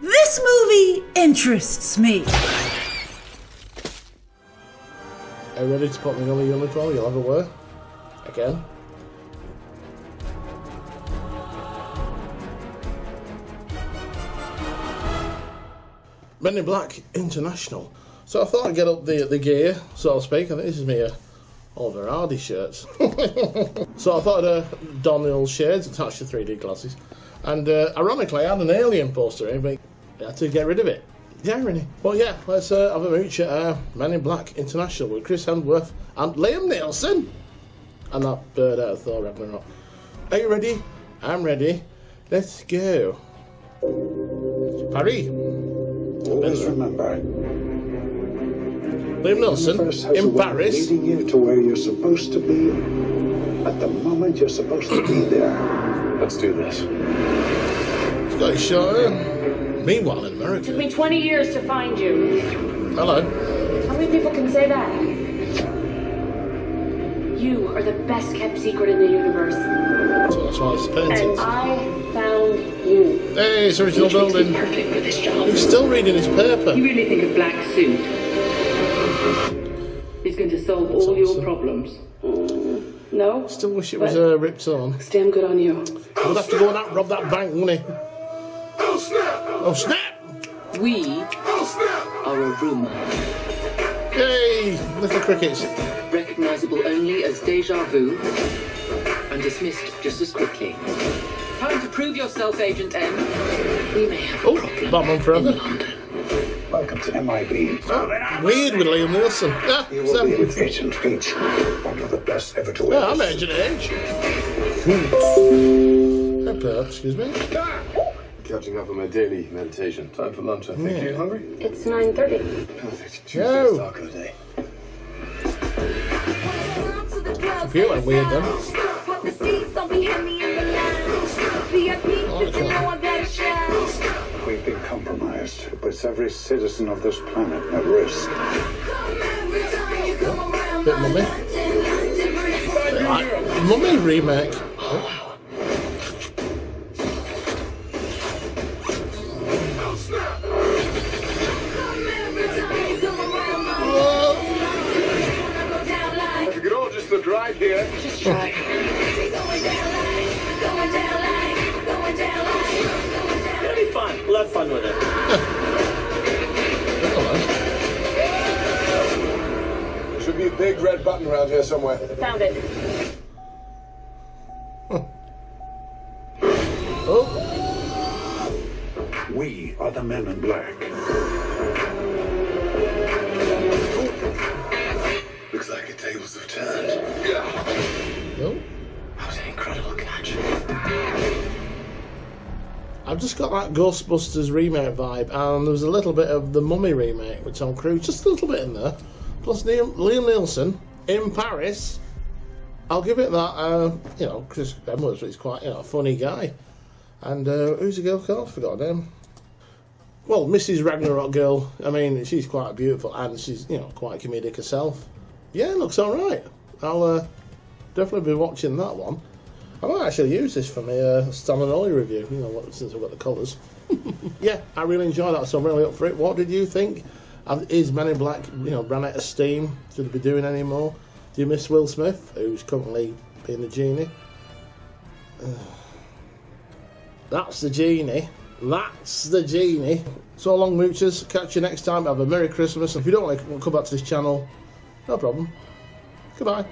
This movie interests me. Are you ready to put me on the uniform? You'll a word? Again? Men in Black International. So I thought I'd get up the the gear, so to speak. I think this is me uh, Oliver Hardy shirts. so I thought I'd uh, don the old shades attached to 3D glasses. And uh, ironically, I had an alien poster in, but I had to get rid of it. Yeah, really. Well, yeah, let's uh, have a mooch at uh, Men in Black International with Chris Hemsworth and Liam Nielsen. And that bird out of Thor Ragnarok. Are you ready? I'm ready. Let's go. Paris. Always remember, Liam Nielsen universe has a in Paris. leading you to where you're supposed to be at the moment you're supposed to be there. Let's do this. He's got his shot in. Meanwhile, in America. It Took me 20 years to find you. Hello. How many people can say that? You are the best kept secret in the universe. So that's why it's And. I found you. Hey, it's original Which makes me building. perfect for this job. He's still reading his paper. You really think a black suit is going to solve all your awesome. problems? No? Still wish it was uh, ripped on. It's damn good on you. I would have to go and out, rob that bank, wouldn't he? Oh snap! Oh snap! We are a rumor, Yay! Little crickets. recognizable only as deja vu and dismissed just as quickly. Time to prove yourself, Agent M. We may have a Oh, problem Batman in Forever. London. Welcome to MIB. Weird with Liam Nielsen. Yeah, You ah, will be with Agent H, one of the best ever to Yeah, ever I'm Agent H. Pepper, hmm. excuse me. Catching up on my daily meditation. Time for lunch, I think. Yeah. Are you hungry? It's 9.30. Perfect. No. Tuesday's talk of the day. I feel like weird then. We've been compromised. It puts every citizen of this planet at risk. Bit mummy. Mummy remake. Big red button around here somewhere. Found it. Oh, We are the men in black. Looks like the tables have turned. no. Oh. That was an incredible catch. I've just got that Ghostbusters remake vibe, and there was a little bit of the Mummy remake with Tom Cruise, just a little bit in there. Plus Liam, Liam Nielsen in Paris. I'll give it that. Uh, you know, Chris Edwards is quite you know a funny guy. And uh, who's the girl called? Forgot her name. Well, Mrs. Ragnarok girl. I mean, she's quite beautiful, and she's you know quite comedic herself. Yeah, looks all right. I'll uh, definitely be watching that one. I might actually use this for my uh, Stan and Ollie review, you know, since I've got the colours. yeah, I really enjoy that, so I'm really up for it. What did you think? Is Men in Black, you know, ran out of steam? Should be doing any more? Do you miss Will Smith, who's currently being the genie? That's the genie. That's the genie. So long, moochers. Catch you next time. Have a Merry Christmas. If you don't want to come back to this channel, no problem. Goodbye.